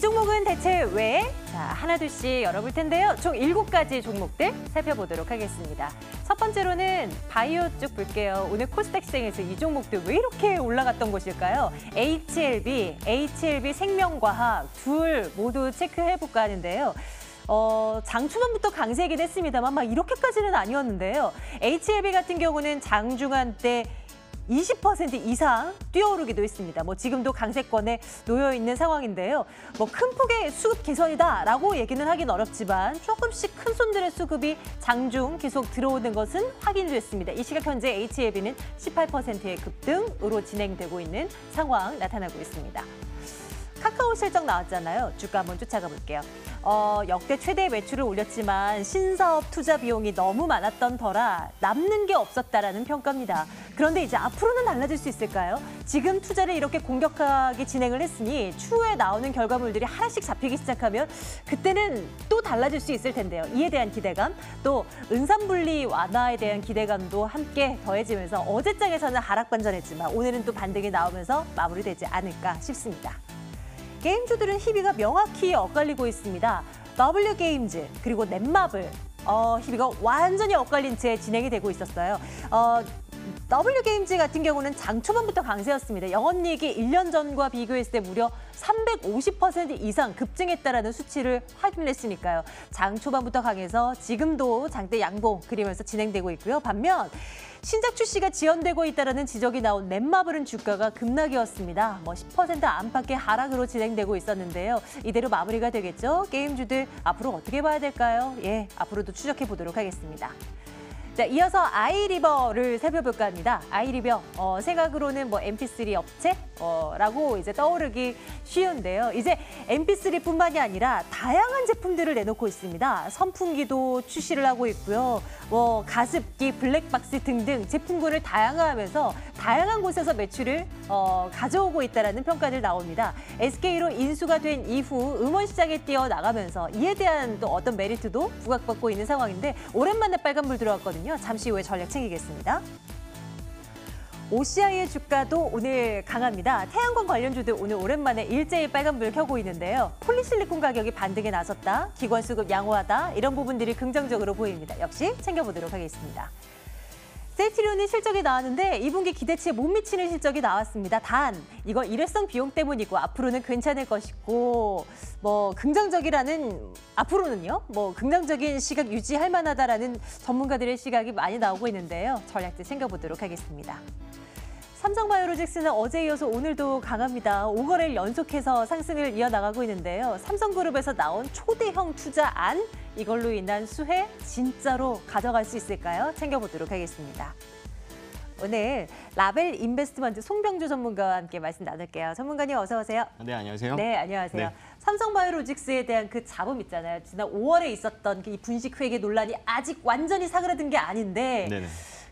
이 종목은 대체 왜? 자, 하나둘씩 열어볼 텐데요. 총 일곱 가지 종목들 살펴보도록 하겠습니다. 첫 번째로는 바이오 쭉 볼게요. 오늘 코스닥 시장에서 이 종목들 왜 이렇게 올라갔던 것일까요? HLB, HLB 생명과학 둘 모두 체크해볼까 하는데요. 어, 장 초반부터 강세이긴 했습니다만 막 이렇게까지는 아니었는데요. HLB 같은 경우는 장중한 때 20% 이상 뛰어오르기도 했습니다. 뭐 지금도 강세권에 놓여 있는 상황인데요. 뭐 큰 폭의 수급 개선이다라고 얘기는 하긴 어렵지만 조금씩 큰 손들의 수급이 장중 계속 들어오는 것은 확인됐습니다. 이 시각 현재 HLB는 18%의 급등으로 진행되고 있는 상황 나타나고 있습니다. 카카오 실적 나왔잖아요. 주가 한번 쫓아가 볼게요. 어, 역대 최대 매출을 올렸지만 신사업 투자 비용이 너무 많았던 터라 남는 게 없었다라는 평가입니다. 그런데 이제 앞으로는 달라질 수 있을까요? 지금 투자를 이렇게 공격하게 진행을 했으니 추후에 나오는 결과물들이 하나씩 잡히기 시작하면 그때는 또 달라질 수 있을 텐데요. 이에 대한 기대감, 또 은산분리 완화에 대한 기대감도 함께 더해지면서 어제장에서는 하락 반전했지만 오늘은 또 반등이 나오면서 마무리되지 않을까 싶습니다. 게임주들은 희비가 명확히 엇갈리고 있습니다. W 게임즈 그리고 넷마블 어, 희비가 완전히 엇갈린 채 진행이 되고 있었어요. 어, W 게임즈 같은 경우는 장 초반부터 강세였습니다. 영업이익이 1년 전과 비교했을 때 무려 350% 이상 급증했다라는 수치를 확인했으니까요. 장 초반부터 강해서 지금도 장대 양봉 그리면서 진행되고 있고요. 반면 신작 출시가 지연되고 있다는 지적이 나온 넷마블은 주가가 급락이었습니다. 뭐 10% 안팎의 하락으로 진행되고 있었는데요. 이대로 마무리가 되겠죠. 게임주들 앞으로 어떻게 봐야 될까요? 예, 앞으로도 추적해 보도록 하겠습니다. 자, 이어서 아이리버를 살펴볼까 합니다. 아이리버, 어, 생각으로는 뭐 MP3 업체라고 어, 이제 떠오르기 쉬운데요. 이제 MP3 뿐만이 아니라 다양한 제품들을 내놓고 있습니다. 선풍기도 출시를 하고 있고요. 뭐 가습기, 블랙박스 등등 제품군을 다양화하면서 다양한 곳에서 매출을 어, 가져오고 있다는 평가들 나옵니다. SK로 인수가 된 이후 음원 시장에 뛰어나가면서 이에 대한 또 어떤 메리트도 부각받고 있는 상황인데 오랜만에 빨간불 들어왔거든요. 잠시 후에 전략 챙기겠습니다. OCI의 주가도 오늘 강합니다. 태양광 관련주들 오늘 오랜만에 일제히 빨간불 켜고 있는데요. 폴리실리콘 가격이 반등에 나섰다, 기관 수급 양호하다 이런 부분들이 긍정적으로 보입니다. 역시 챙겨보도록 하겠습니다. 셀트리온이 실적이 나왔는데 2분기 기대치에 못 미치는 실적이 나왔습니다. 단 이거 일회성 비용 때문이고 앞으로는 괜찮을 것이고 뭐 긍정적이라는 앞으로는요. 뭐 긍정적인 시각 유지할 만하다라는 전문가들의 시각이 많이 나오고 있는데요. 전략들 챙겨보도록 하겠습니다. 삼성바이오로직스는 어제 이어서 오늘도 강합니다. 5거래일 연속해서 상승을 이어나가고 있는데요. 삼성그룹에서 나온 초대형 투자안 이걸로 인한 수혜 진짜로 가져갈 수 있을까요? 챙겨보도록 하겠습니다. 오늘 라벨 인베스트먼트 송병주 전문가와 함께 말씀 나눌게요. 전문가님 어서 오세요. 네, 안녕하세요. 네, 안녕하세요. 네. 삼성바이오로직스에 대한 그 잡음 있잖아요. 지난 5월에 있었던 그이 분식 회계 논란이 아직 완전히 사그라든 게 아닌데 네네.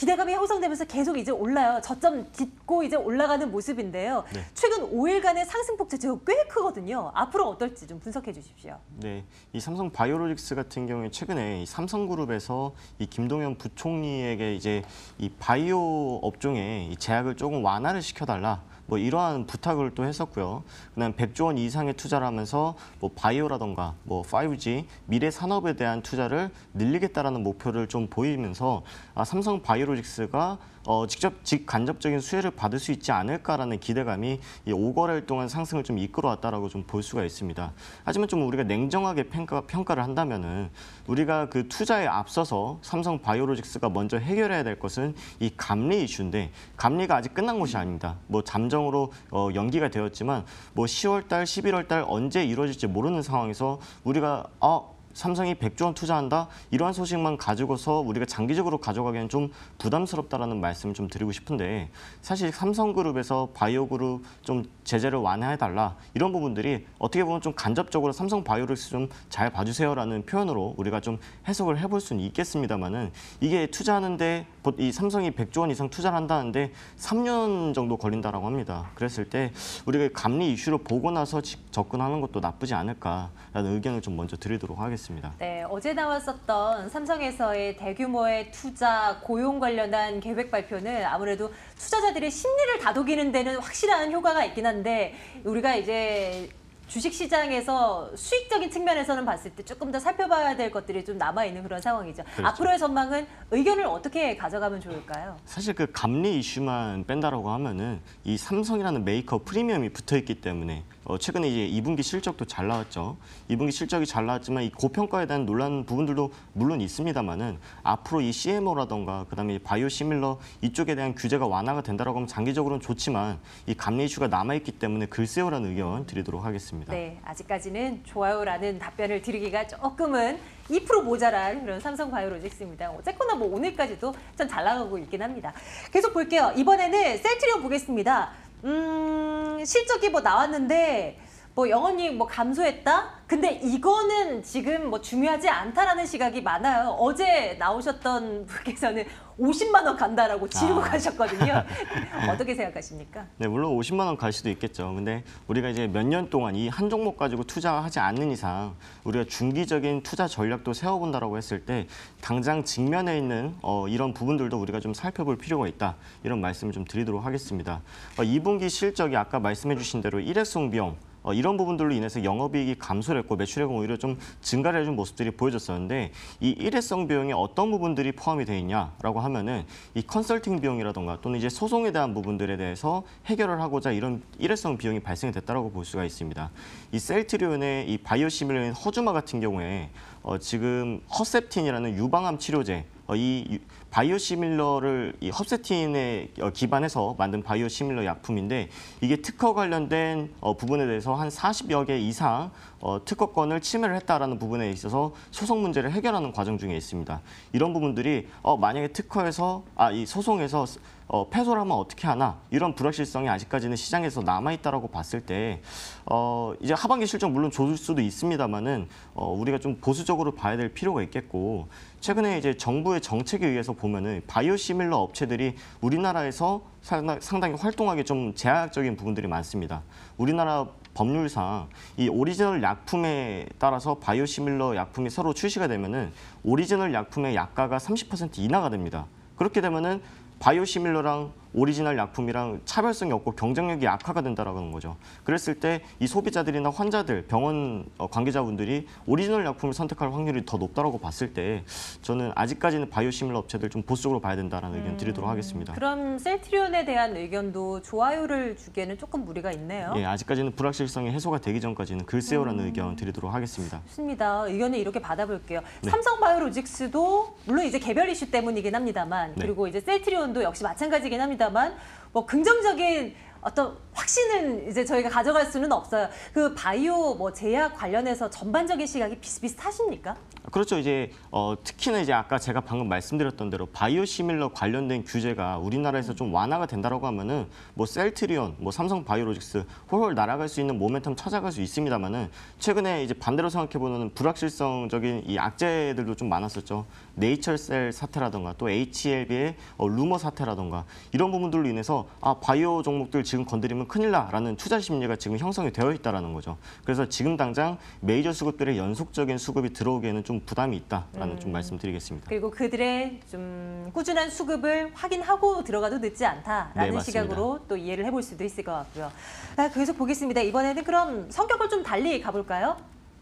기대감이 형성되면서 계속 이제 올라요. 저점 딛고 이제 올라가는 모습인데요. 네. 최근 5일간의 상승폭 자체가 꽤 크거든요. 앞으로 어떨지 좀 분석해 주십시오. 네, 이 삼성 바이오로직스 같은 경우에 최근에 이 삼성그룹에서 이 김동연 부총리에게 이제 이 바이오 업종에 이 제약을 조금 완화를 시켜달라. 뭐 이러한 부탁을 또 했었고요. 그다음 100조 원 이상의 투자를 하면서 뭐 바이오라던가 뭐 5G 미래 산업에 대한 투자를 늘리겠다라는 목표를 좀 보이면서 아, 삼성 바이오로직스가 어, 직접 직간접적인 수혜를 받을 수 있지 않을까라는 기대감이 이 5거래일 동안 상승을 좀 이끌어왔다라고 좀 볼 수가 있습니다. 하지만 좀 우리가 냉정하게 평가, 평가를 한다면은 우리가 그 투자에 앞서서 삼성 바이오로직스가 먼저 해결해야 될 것은 이 감리 이슈인데 감리가 아직 끝난 것이 아닙니다. 뭐 잠정으로 어, 연기가 되었지만 뭐 10월 달, 11월 달 언제 이루어질지 모르는 상황에서 우리가 아 삼성이 100조 원 투자한다 이러한 소식만 가지고서 우리가 장기적으로 가져가기엔 좀 부담스럽다라는 말씀을 좀 드리고 싶은데 사실 삼성그룹에서 바이오그룹 좀 제재를 완화해달라 이런 부분들이 어떻게 보면 좀 간접적으로 삼성 바이오릭스 좀 잘 봐주세요라는 표현으로 우리가 좀 해석을 해볼 수는 있겠습니다만은 이게 투자하는데 이 삼성이 100조 원 이상 투자를 한다는데 3년 정도 걸린다라고 합니다. 그랬을 때 우리가 감리 이슈를 보고 나서 접근하는 것도 나쁘지 않을까라는 의견을 좀 먼저 드리도록 하겠습니다. 네, 어제 나왔었던 삼성에서의 대규모의 투자 고용 관련한 계획 발표는 아무래도 투자자들의 심리를 다독이는 데는 확실한 효과가 있긴 한데 우리가 이제 주식 시장에서 수익적인 측면에서는 봤을 때 조금 더 살펴봐야 될 것들이 좀 남아 있는 그런 상황이죠. 그렇죠. 앞으로의 전망은 의견을 어떻게 가져가면 좋을까요? 사실 그 감리 이슈만 뺀다라고 하면은 이 삼성이라는 메이커 프리미엄이 붙어 있기 때문에 어, 최근에 이제 2분기 실적도 잘 나왔죠. 2분기 실적이 잘 나왔지만 이 고평가에 대한 논란 부분들도 물론 있습니다만은 앞으로 이 CMO라던가 그다음에 이 바이오 시밀러 이쪽에 대한 규제가 완화가 된다라고 하면 장기적으로는 좋지만 이 감리 이슈가 남아 있기 때문에 글쎄요라는 의견 드리도록 하겠습니다. 네, 아직까지는 좋아요라는 답변을 드리기가 조금은 2% 모자란 그런 삼성 바이오로직스입니다. 어쨌거나 뭐 오늘까지도 좀잘 나가고 있긴 합니다. 계속 볼게요. 이번에는 셀트리온 보겠습니다. 음, 실적이 뭐 나왔는데 뭐 영업이익 뭐 감소했다? 근데 이거는 지금 뭐 중요하지 않다라는 시각이 많아요. 어제 나오셨던 분께서는 50만 원 간다라고 지르고 아. 가셨거든요. 어떻게 생각하십니까? 네, 물론 50만 원 갈 수도 있겠죠. 근데 우리가 이제 몇 년 동안 이 한 종목 가지고 투자하지 않는 이상 우리가 중기적인 투자 전략도 세워본다라고 했을 때 당장 직면에 있는 어, 이런 부분들도 우리가 좀 살펴볼 필요가 있다. 이런 말씀을 좀 드리도록 하겠습니다. 어, 2분기 실적이 아까 말씀해 주신 대로 일회성 비용 어, 이런 부분들로 인해서 영업이익이 감소를 했고 매출액은 오히려 좀 증가를 해준 모습들이 보여졌었는데 이 일회성 비용에 어떤 부분들이 포함이 되어 있냐라고 하면은 이 컨설팅 비용이라던가 또는 이제 소송에 대한 부분들에 대해서 해결을 하고자 이런 일회성 비용이 발생이 됐다라고 볼 수가 있습니다. 이 셀트리온의 이 바이오시밀러인 허주마 같은 경우에 어, 지금 허셉틴이라는 유방암 치료제 어, 이 유- 바이오시밀러를 이 헙세틴에 어, 기반해서 만든 바이오시밀러 약품인데 이게 특허 관련된 어, 부분에 대해서 한 40여 개 이상 어, 특허권을 침해를 했다라는 부분에 있어서 소송 문제를 해결하는 과정 중에 있습니다. 이런 부분들이 어, 만약에 특허에서 아 이 소송에서 어, 패소를 하면 어떻게 하나 이런 불확실성이 아직까지는 시장에서 남아 있다라고 봤을 때 어, 이제 하반기 실적 물론 좋을 수도 있습니다만은 어, 우리가 좀 보수적으로 봐야 될 필요가 있겠고 최근에 이제 정부의 정책에 의해서 보면은 바이오시밀러 업체들이 우리나라에서 상당- 상당히 활동하기 좀 제약적인 부분들이 많습니다. 우리나라 법률상 이 오리지널 약품에 따라서 바이오시밀러 약품이 서로 출시가 되면은 오리지널 약품의 약가가 30% 인하가 됩니다. 그렇게 되면은 바이오시밀러랑 오리지널 약품이랑 차별성이 없고 경쟁력이 약화가 된다라는 거죠. 그랬을 때 이 소비자들이나 환자들, 병원 어, 관계자분들이 오리지널 약품을 선택할 확률이 더 높다라고 봤을 때 저는 아직까지는 바이오시밀러 업체들 좀 보수적으로 봐야 된다라는 의견 드리도록 하겠습니다. 그럼 셀트리온에 대한 의견도 좋아요를 주기에는 조금 무리가 있네요. 예, 아직까지는 불확실성이 해소가 되기 전까지는 글쎄요라는 의견 드리도록 하겠습니다. 좋습니다. 의견을 이렇게 받아볼게요. 네. 삼성바이오로직스도 물론 이제 개별 이슈 때문이긴 합니다만 네. 그리고 이제 셀트리온도 역시 마찬가지긴 합니다 만 뭐 긍정적인 어떤 확신은 이제 저희가 가져갈 수는 없어요. 그 바이오 뭐 제약 관련해서 전반적인 시각이 비슷비슷하십니까? 그렇죠. 이제 어, 특히나 이제 아까 제가 방금 말씀드렸던 대로 바이오 시밀러 관련된 규제가 우리나라에서 좀 완화가 된다라고 하면은 뭐 셀트리온, 뭐 삼성 바이오로직스 훨훨 날아갈 수 있는 모멘텀 찾아갈 수 있습니다만은 최근에 이제 반대로 생각해 보면 불확실성적인 이 악재들도 좀 많았었죠. 네이처셀 사태라던가 또 HLB의 어, 루머 사태라던가 이런 부분들로 인해서 아 바이오 종목들 지금 건드리면 큰일 나라는 투자 심리가 지금 형성이 되어 있다라는 거죠. 그래서 지금 당장 메이저 수급들의 연속적인 수급이 들어오기에는 좀 부담이 있다라는 좀 말씀드리겠습니다. 그리고 그들의 좀 꾸준한 수급을 확인하고 들어가도 늦지 않다라는 네. 시각으로 또 이해를 해볼 수도 있을 것 같고요. 아, 계속 보겠습니다. 이번에는 그럼 성격을 좀 달리 가볼까요?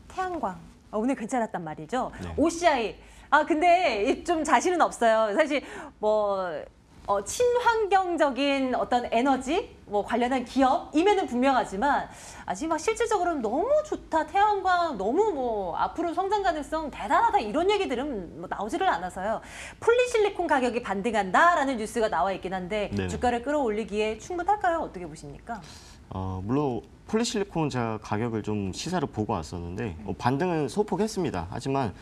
태양광. 아, 오늘 괜찮았단 말이죠. 네. OCI. 아 근데 좀 자신은 없어요. 사실 뭐 어, 친환경적인 어떤 에너지 뭐 관련한 기업 임에는 분명하지만 아직 막 실질적으로는 너무 좋다 태양광 너무 뭐 앞으로 성장 가능성 대단하다 이런 얘기들은 뭐 나오지를 않아서요 폴리실리콘 가격이 반등한다라는 뉴스가 나와 있긴 한데 네네. 주가를 끌어올리기에 충분할까요 어떻게 보십니까? 어, 물론 폴리실리콘 제가 가격을 좀 시세를 보고 왔었는데 어, 반등은 소폭했습니다. 하지만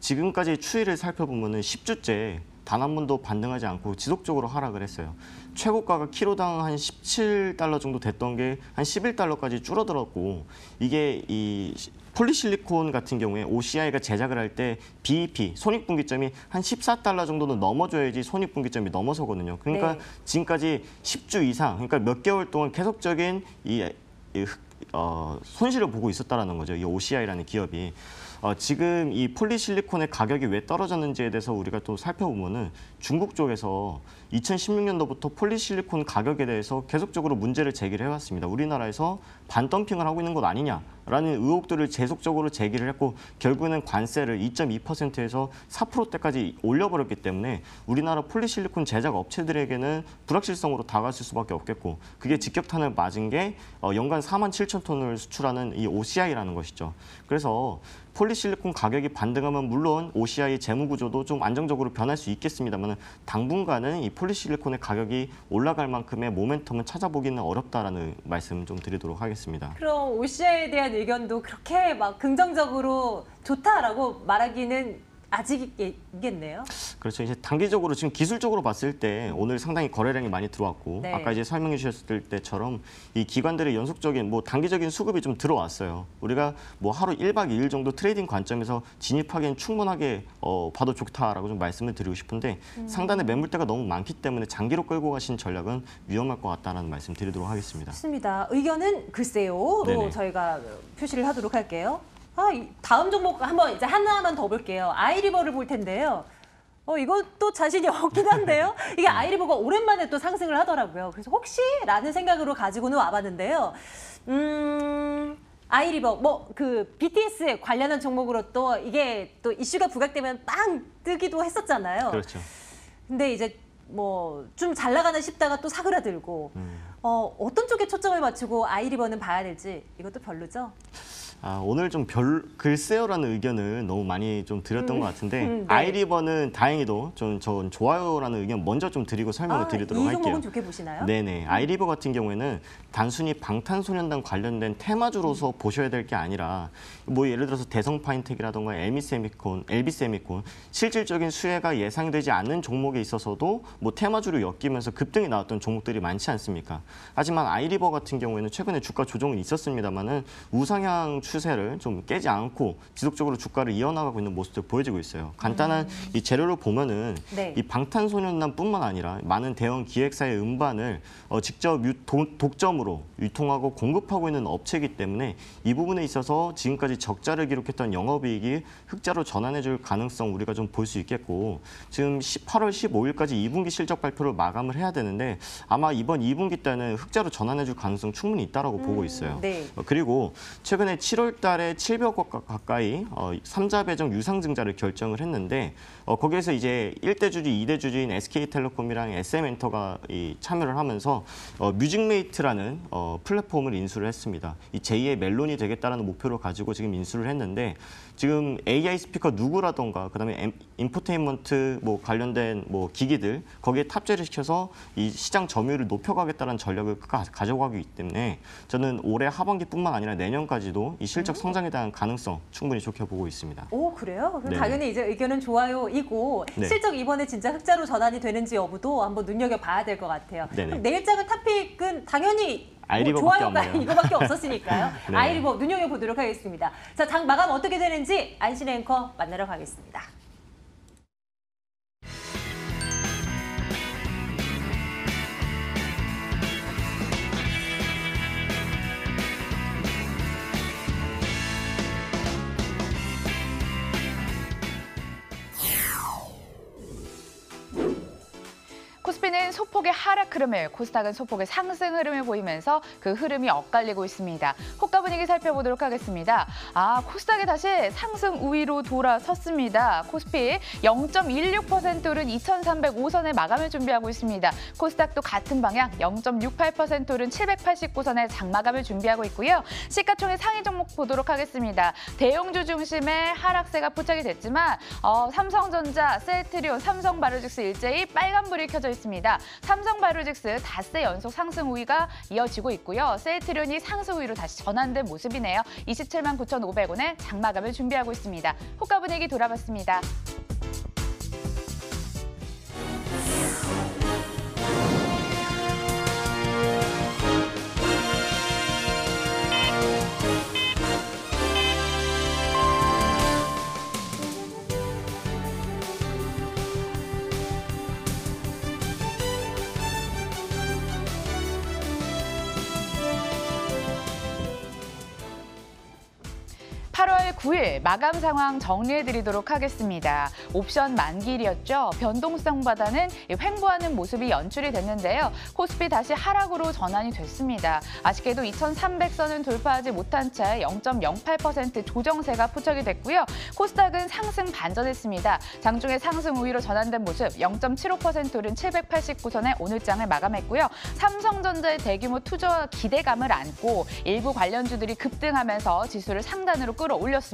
지금까지 추이를 살펴보면은 10주째 단 한 번도 반등하지 않고 지속적으로 하락을 했어요. 최고가가 키로당 한 17달러 정도 됐던 게 한 11달러까지 줄어들었고 이게 이 시- 폴리실리콘 같은 경우에 OCI가 제작을 할 때 BEP 손익분기점이 한 14달러 정도는 넘어줘야지 손익분기점이 넘어서거든요. 그러니까 네. 지금까지 10주 이상, 그러니까 몇 개월 동안 계속적인 이, 이 흑- 어, 손실을 보고 있었다라는 거죠. 이 OCI라는 기업이. 어, 지금 이 폴리실리콘의 가격이 왜 떨어졌는지에 대해서 우리가 또 살펴보면은 중국 쪽에서 2016년도부터 폴리실리콘 가격에 대해서 계속적으로 문제를 제기를 해왔습니다. 우리나라에서 반덤핑을 하고 있는 것 아니냐라는 의혹들을 계속적으로 제기를 했고 결국에는 관세를 2.2%에서 4%대까지 올려버렸기 때문에 우리나라 폴리실리콘 제작 업체들에게는 불확실성으로 다가갔을 수밖에 없겠고 그게 직격탄을 맞은 게 어, 연간 4만 7천 톤을 수출하는 이 OCI라는 것이죠. 그래서 폴리실리콘 가격이 반등하면 물론 OCI 재무 구조도 좀 안정적으로 변할 수 있겠습니다만 당분간은 이 폴리실리콘의 가격이 올라갈 만큼의 모멘텀을 찾아보기는 어렵다라는 말씀 좀 드리도록 하겠습니다. 그럼 오시아에 대한 의견도 그렇게 막 긍정적으로 좋다라고 말하기는 아직이겠네요. 그렇죠. 이제 단기적으로 지금 기술적으로 봤을 때 오늘 상당히 거래량이 많이 들어왔고 네. 아까 이제 설명해 주셨을 때처럼 이 기관들의 연속적인 뭐 단기적인 수급이 좀 들어왔어요. 우리가 뭐 하루 1박 2일 정도 trading 관점에서 진입하기엔 충분하게 어, 봐도 좋다라고 좀 말씀을 드리고 싶은데 음. 상단에 매물대가 너무 많기 때문에 장기로 끌고 가신 전략은 위험할 것 같다는 말씀 드리도록 하겠습니다. 좋습니다. 의견은 글쎄요로. 저희가 표시를 하도록 할게요. 아, 이 다음 종목 한번 이제 하나만 더 볼게요. 아이리버를 볼 텐데요. 어, 이것도 자신이 없긴 한데요. 이게 아이리버가 오랜만에 또 상승을 하더라고요. 그래서 혹시라는 생각으로 가지고는 와봤는데요. 음, 아이리버, 뭐, 그, BTS 관련한 종목으로 또 이게 또 이슈가 부각되면 빵 뜨기도 했었잖아요. 그렇죠. 근데 이제 뭐 좀 잘 나가나 싶다가 또 사그라들고 음. 어, 어떤 쪽에 초점을 맞추고 아이리버는 봐야 될지 이것도 별로죠. 아, 오늘 좀 별 글쎄요라는 의견을 너무 많이 좀 드렸던 것 같은데 음, 네. 아이리버는 다행히도 좀 전 좋아요라는 의견 먼저 좀 드리고 설명을 아, 드리도록 이 할게요. 종목은 좋게 보시나요? 네네. 아이리버 같은 경우에는 단순히 방탄소년단 관련된 테마주로서 보셔야 될 게 아니라 뭐 예를 들어서 대성 파인텍이라던가 엘미세미콘, 엘비세미콘 실질적인 수혜가 예상되지 않는 종목에 있어서도 뭐 테마주로 엮이면서 급등이 나왔던 종목들이 많지 않습니까? 하지만 아이리버 같은 경우에는 최근에 주가 조정은 있었습니다만은 우상향 추세를 좀 깨지 않고 지속적으로 주가를 이어나가고 있는 모습들 보여지고 있어요. 간단한 이 재료를 보면은 네. 이 방탄소년단뿐만 아니라 많은 대형 기획사의 음반을 어, 직접 유- 도- 독점으로 유통하고 공급하고 있는 업체이기 때문에 이 부분에 있어서 지금까지 적자를 기록했던 영업이익이 흑자로 전환해줄 가능성 우리가 좀 볼 수 있겠고 지금 8월 15일까지 2분기 실적 발표를 마감을 해야 되는데 아마 이번 2분기 때는 흑자로 전환해줄 가능성 충분히 있다라고 보고 있어요. 네. 어, 그리고 최근에 7월 달에 700억 가- 가까이 어, 3자 배정 유상 증자를 결정을 했는데 어, 거기에서 이제 1대 주주, 2대 주주인 SK텔레콤이랑 SM엔터가 이 참여를 하면서 어, 뮤직메이트라는 어, 플랫폼을 인수를 했습니다. 이 제2의 멜론이 되겠다라는 목표를 가지고 지금 인수를 했는데 지금 AI 스피커 누구라던가 그다음에 엠- 인포테인먼트 뭐 관련된 뭐 기기들 거기에 탑재를 시켜서 이 시장 점유율을 높여가겠다는 전략을 가, 가져가기 때문에 저는 올해 하반기뿐만 아니라 내년까지도 이 실적 성장에 대한 가능성 충분히 좋게 보고 있습니다. 오 그래요? 그럼 네네. 당연히 이제 의견은 좋아요이고 네. 실적 이번에 진짜 흑자로 전환이 되는지 여부도 한번 눈여겨 봐야 될 것 같아요. 그럼 내일 장은 top pick은 당연히 뭐 좋아요가. 이거밖에 없었으니까요. 네. 아이리버 눈여겨 보도록 하겠습니다. 자, 장 마감 어떻게 되는지 안신 앵커 만나러 가겠습니다. 코스피는 소폭의 하락 흐름을, 코스닥은 소폭의 상승 흐름을 보이면서 그 흐름이 엇갈리고 있습니다. 호가 분위기 살펴보도록 하겠습니다. 아, 코스닥이 다시 상승 우위로 돌아섰습니다. 코스피 0.16% 오른 2,305선에 마감을 준비하고 있습니다. 코스닥도 같은 방향 0.68% 오른 789선에 장마감을 준비하고 있고요. 시가총액 상위 종목 보도록 하겠습니다. 대형주 중심의 하락세가 포착이 됐지만 어, 삼성전자, 셀트리온, 삼성바이오직스 일제히 빨간불이 켜져 있습니다. 삼성바이오직스 닷새 연속 상승 우위가 이어지고 있고요. 셀트리온이 상승 우위로 다시 전환된 모습이네요. 27만 9,500원에 장마감을 준비하고 있습니다. 호가 분위기 돌아봤습니다. 9월 9일 마감 상황 정리해드리도록 하겠습니다. 옵션 만기일이었죠. 변동성 바다는 횡보하는 모습이 연출이 됐는데요. 코스피 다시 하락으로 전환이 됐습니다. 아쉽게도 2,300선은 돌파하지 못한 채 0.08% 조정세가 포착이 됐고요. 코스닥은 상승 반전했습니다. 장중에 상승 우위로 전환된 모습 0.75% 오른 789선에 오늘 장을 마감했고요. 삼성전자의 대규모 투자와 기대감을 안고 일부 관련주들이 급등하면서 지수를 상단으로 끌어올렸습니다.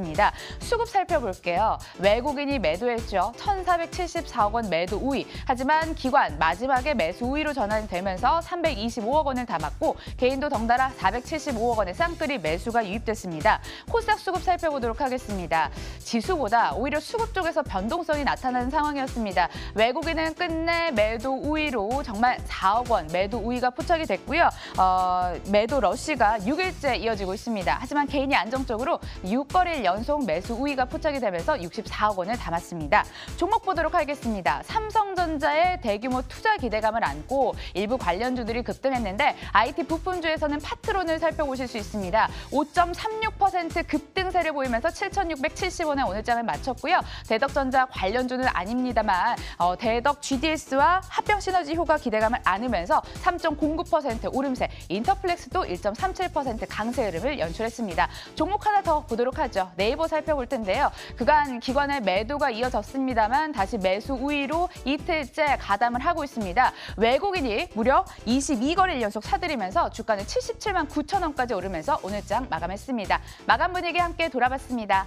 수급 살펴볼게요. 외국인이 매도했죠. 1,474억 원 매도 우위. 하지만 기관 마지막에 매수 우위로 전환이 되면서 325억 원을 담았고 개인도 덩달아 475억 원의 쌍끌이 매수가 유입됐습니다. 코스닥 수급 살펴보도록 하겠습니다. 지수보다 오히려 수급 쪽에서 변동성이 나타나는 상황이었습니다. 외국인은 끝내 매도 우위로 정말 4억 원 매도 우위가 포착이 됐고요. 어, 매도 러쉬가 6일째 이어지고 있습니다. 하지만 개인이 안정적으로 6거래일 연속 매수 우위가 포착이 되면서 64억 원을 담았습니다. 종목 보도록 하겠습니다. 삼성전자의 대규모 투자 기대감을 안고 일부 관련주들이 급등했는데 IT 부품주에서는 파트론을 살펴보실 수 있습니다. 5.36% 급등세를 보이면서 7,670원에 오늘 장을 마쳤고요. 대덕전자 관련주는 아닙니다만 어, 대덕 GDS와 합병 시너지 효과 기대감을 안으면서 3.09% 오름세, 인터플렉스도 1.37% 강세 흐름을 연출했습니다. 종목 하나 더 보도록 하죠. 네이버 살펴볼 텐데요. 그간 기관의 매도가 이어졌습니다만 다시 매수 우위로 이틀째 가담을 하고 있습니다. 외국인이 무려 22거래일 연속 사들이면서 주가는 77만 9천 원까지 오르면서 오늘 장 마감했습니다. 마감 분위기 함께 돌아봤습니다.